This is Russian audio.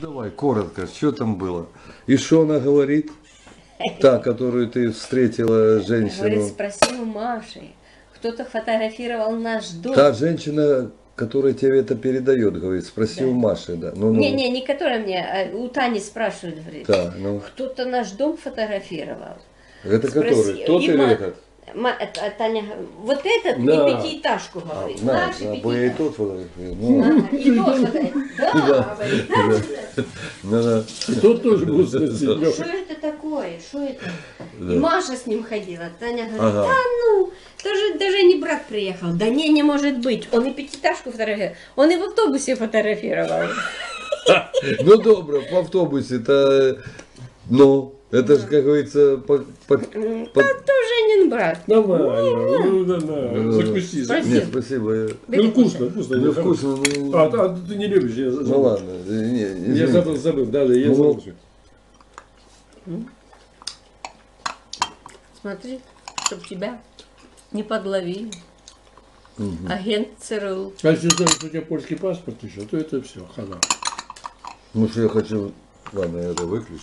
Давай, коротко, что там было? И что она говорит? Та, которую ты встретила, Говорит, женщину. спросил у Маши. Кто-то фотографировал наш дом. Та женщина, которая тебе это передает, говорит, спроси Да. у Маши, да. Ну, ну, Не, не, не которая мне, а у Тани спрашивают, говорит. Да, ну. Кто-то наш дом фотографировал. Это Спроси- который? Тот или ма- этот? Ма- это- а Таня говорит, вот этот Да. и пятиэтажку, А, говорит. на, Наш и да, и тот фотографирую. Ну, Ага, И тоже говорит, да, Да. говорит. ну, да. Тот тоже был спросить, Что это такое? Что это? Да. И Маша с ним ходила. Таня говорит, Ага. да ну, даже, даже не брат приехал. Да не, не может быть. Он и пятиэтажку фотографировал. Он и в автобусе фотографировал. Ну, добре, в автобусе, то, ну, это же, как говорится, по, по- М, по- Да тоже брат. Давай, ну, да, да, Ну, закуси. Спасибо. Нет, спасибо. Ну, вкусно, вкусно. Ну, вкусно, ну, А, да, ты не любишь, я забыл. ну ладно. Не, Я забыл, забыл, да, да, я Ну, забыл. Смотри, чтоб тебя не подловили. Агент ЦРУ. А если знаешь, что у тебя польский паспорт еще, то это все, хана. Ну, что я хочу... Ладно, я это выключу.